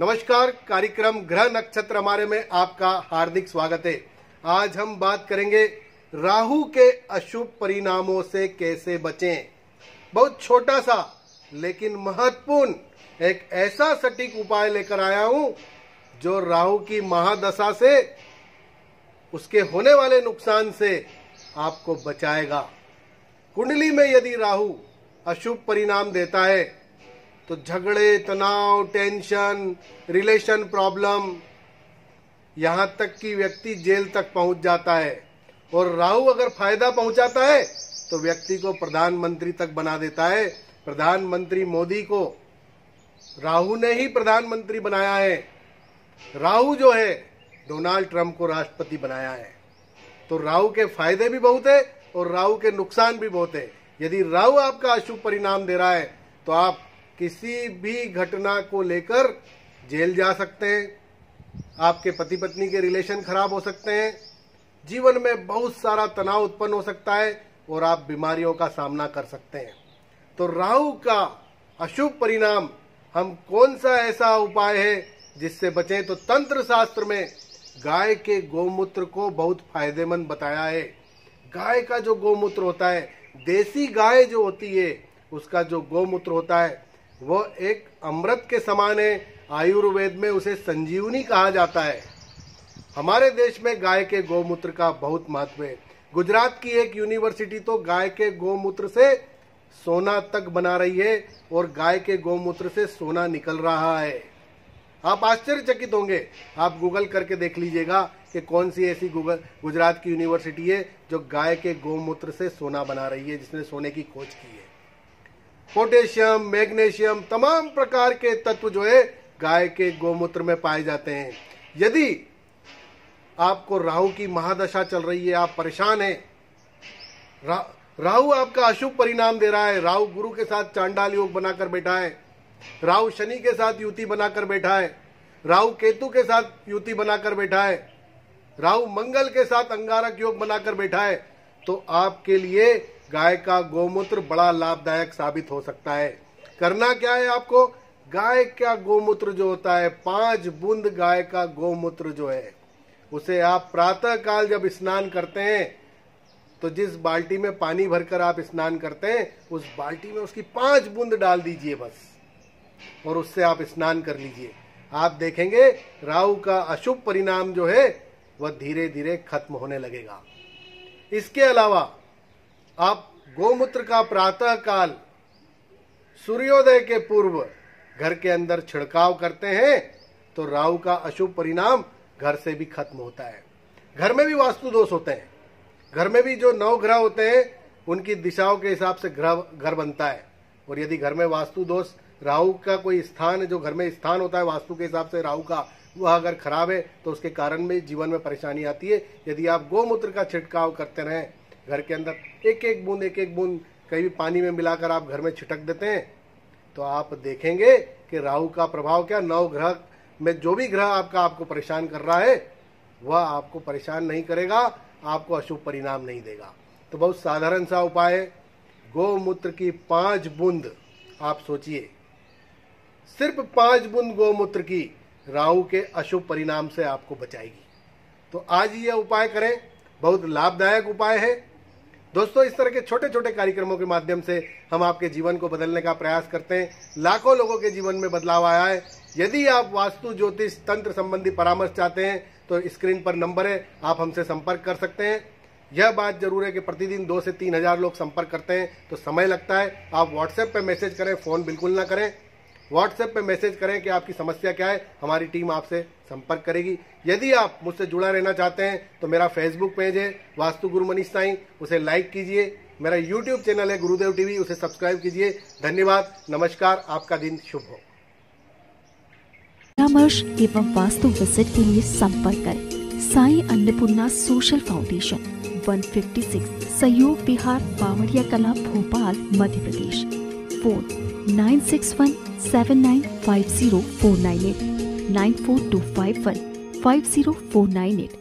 नमस्कार, कार्यक्रम ग्रह नक्षत्र हमारे में आपका हार्दिक स्वागत है। आज हम बात करेंगे राहु के अशुभ परिणामों से कैसे बचें। बहुत छोटा सा, लेकिन महत्वपूर्ण एक ऐसा सटीक उपाय लेकर आया हूँ, जो राहु की महादशा से, उसके होने वाले नुकसान से आपको बचाएगा। कुंडली में यदि राहु अशुभ परिणाम देता है तो झगड़े, तनाव टेंशन रिलेशन प्रॉब्लम यहाँ तक कि व्यक्ति जेल तक पहुँच जाता है। और राहु अगर फ़ायदा पहुंचाता है तो व्यक्ति को प्रधानमंत्री तक बना देता है। प्रधानमंत्री मोदी को राहु ने ही प्रधानमंत्री बनाया है। राहु जो है, डोनाल्ड ट्रंप को राष्ट्रपति बनाया है। तो राहु के फ़ायदे भी बहुत है और राहु के नुकसान भी बहुत है। यदि राहु आपका अशुभ परिणाम दे रहा है तो आप किसी भी घटना को लेकर जेल जा सकते हैं। आपके पति पत्नी के रिलेशन खराब हो सकते हैं। जीवन में बहुत सारा तनाव उत्पन्न हो सकता है और आप बीमारियों का सामना कर सकते हैं। तो राहु का अशुभ परिणाम, हम कौन सा ऐसा उपाय है जिससे बचें? तो तंत्र शास्त्र में गाय के गोमूत्र को बहुत फ़ायदेमंद बताया है। गाय का जो गोमूत्र होता है, देसी गाय जो होती है, उसका जो गोमूत्र होता है वो एक अमृत के समान है। आयुर्वेद में उसे संजीवनी कहा जाता है। हमारे देश में गाय के गोमूत्र का बहुत महत्व है। गुजरात की एक यूनिवर्सिटी तो गाय के गोमूत्र से सोना तक बना रही है और गाय के गोमूत्र से सोना निकल रहा है। आप आश्चर्यचकित होंगे। आप गूगल करके देख लीजिएगा कि कौन सी ऐसी गूगल गुजरात की यूनिवर्सिटी है जो गाय के गोमूत्र से सोना बना रही है, जिसने सोने की खोज की है। पोटेशियम मैग्नीशियम तमाम प्रकार के तत्व जो है गाय के गोमूत्र में पाए जाते हैं। यदि आपको राहु की महादशा चल रही है आप परेशान हैं। रा, राहु आपका अशुभ परिणाम दे रहा है। राहु गुरु के साथ चांडाल योग बनाकर बैठा है। राहु शनि के साथ युति बनाकर बैठा है। राहु केतु के साथ युति बनाकर बैठा है। राहु मंगल के साथ अंगारक योग बनाकर बैठा है। तो आपके लिए गाय का गोमूत्र बड़ा लाभदायक साबित हो सकता है। करना क्या है आपको? गाय का गोमूत्र जो होता है, पाँच बूंद गाय का गोमूत्र जो है, उसे आप प्रातः काल जब स्नान करते हैं तो जिस बाल्टी में पानी भरकर आप स्नान करते हैं, उस बाल्टी में उसकी पाँच बूंद डाल दीजिए बस, और उससे आप स्नान कर लीजिए। आप देखेंगे, राहु का अशुभ परिणाम जो है, वह धीरे धीरे खत्म होने लगेगा। इसके अलावा आप गोमूत्र का प्रातः काल सूर्योदय के पूर्व घर के अंदर छिड़काव करते हैं तो राहु का अशुभ परिणाम घर से भी खत्म होता है। घर में भी वास्तु दोष होते हैं। घर में भी जो नौ ग्रह होते हैं, उनकी दिशाओं के हिसाब से ग्रह, घर बनता है। और यदि घर में वास्तु दोष राहु का कोई स्थान, जो घर में स्थान होता है वास्तु के हिसाब से, राहु का वह अगर खराब है तो उसके कारण भी जीवन में परेशानी आती है। यदि आप गोमूत्र का छिड़काव करते रहें घर के अंदर। एक एक बूंद, एक एक बूंद कहीं भी पानी में मिलाकर आप घर में छिटक देते हैं तो आप देखेंगे कि राहु का प्रभाव क्या नौ ग्रह में जो भी ग्रह आपका आपको परेशान कर रहा है, वह आपको परेशान नहीं करेगा, आपको अशुभ परिणाम नहीं देगा। तो बहुत साधारण सा उपाय है, गोमूत्र की पाँच बूंद आप सोचिए। सिर्फ़ पाँच बूंद गोमूत्र की राहु के अशुभ परिणाम से आपको बचाएगी। तो आज ये उपाय करें, बहुत लाभदायक उपाय है दोस्तों, इस तरह के छोटे छोटे कार्यक्रमों के माध्यम से हम आपके जीवन को बदलने का प्रयास करते हैं। लाखों लोगों के जीवन में बदलाव आया है। यदि आप वास्तु ज्योतिष तंत्र संबंधी परामर्श चाहते हैं तो स्क्रीन पर नंबर है, आप हमसे संपर्क कर सकते हैं। यह बात ज़रूर है कि प्रतिदिन दो से तीन हज़ार लोग संपर्क करते हैं तो समय लगता है। आप व्हाट्सएप पर मैसेज करें, फ़ोन बिल्कुल ना करें। व्हाट्सएप पे मैसेज करें कि आपकी समस्या क्या है, हमारी टीम आपसे संपर्क करेगी। यदि आप मुझसे जुड़ा रहना चाहते हैं तो मेरा फेसबुक पेज है, वास्तु गुरु मनीष साई। उसे लाइक कीजिए। मेरा यूट्यूब चैनल है, गुरुदेव टीवी। उसे सब्सक्राइब कीजिए। धन्यवाद। नमस्कार। आपका दिन शुभ हो। परामर्श एवं वास्तु विज़िट के लिए संपर्क करें। साई अन्नपूर्णा सोशल फाउंडेशन 156 सहयोग बिहार, बावड़िया कला, Bhopal, Madhya Pradesh. phone nine six one seven nine five zero four nine eight nine four two five one five zero four nine eight